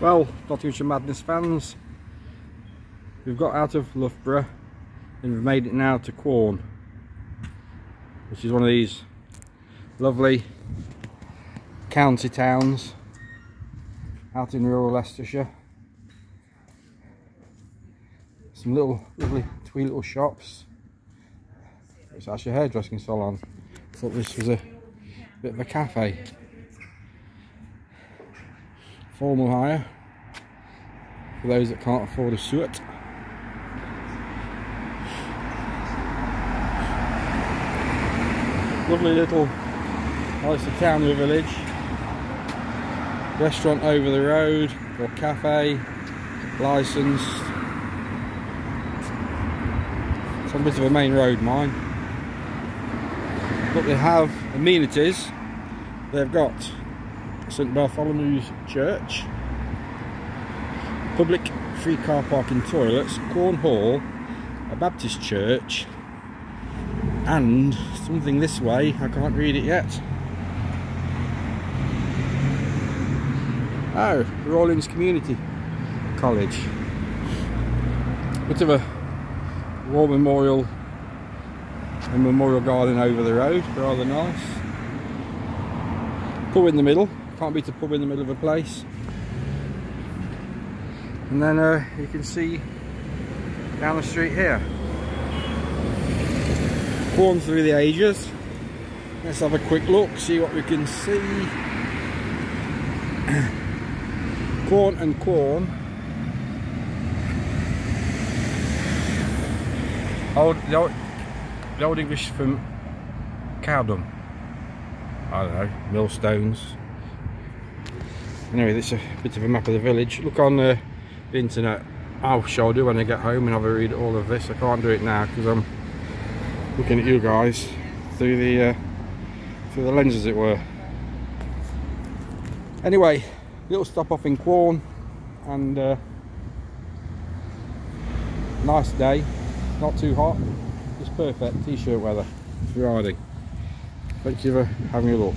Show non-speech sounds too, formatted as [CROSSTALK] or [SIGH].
Well, Nottinghamshire Madness fans, we've got out of Loughborough and we've made it now to Quorn, which is one of these lovely county towns out in rural Leicestershire. Some little, lovely, twee little shops. It's actually a hairdressing salon. I Thought this was a bit of a cafe. Formal hire for those that can't afford a suit. Lovely little, it's a town or village. Restaurant over the road, or cafe, licensed. It's on a bit of a main road mine. But they have amenities. They've got St Bartholomew's Church, public free car parking toilets, Quorn Hall, a Baptist church, and something this way, I can't read it yet. Oh, Rawlins Community College. Bit of a war memorial and memorial garden over the road, rather nice. Pub in the middle, can't beat a pub in the middle of a place. And then uh, you can see down the street here. Quorn through the ages. Let's have a quick look, see what we can see. [CLEARS THROAT] Corn and corn. Old, the old, the old English from Cowdom. I don't know, millstones. Anyway, this is a bit of a map of the village. Look on uh, the internet. I'll show you when I get home and have a read all of this. I can't do it now because I'm looking at you guys through the uh, through the lens as it were. Anyway, little stop off in Quorn and uh, nice day, not too hot, just perfect t-shirt weather for riding. Thank you for having a look.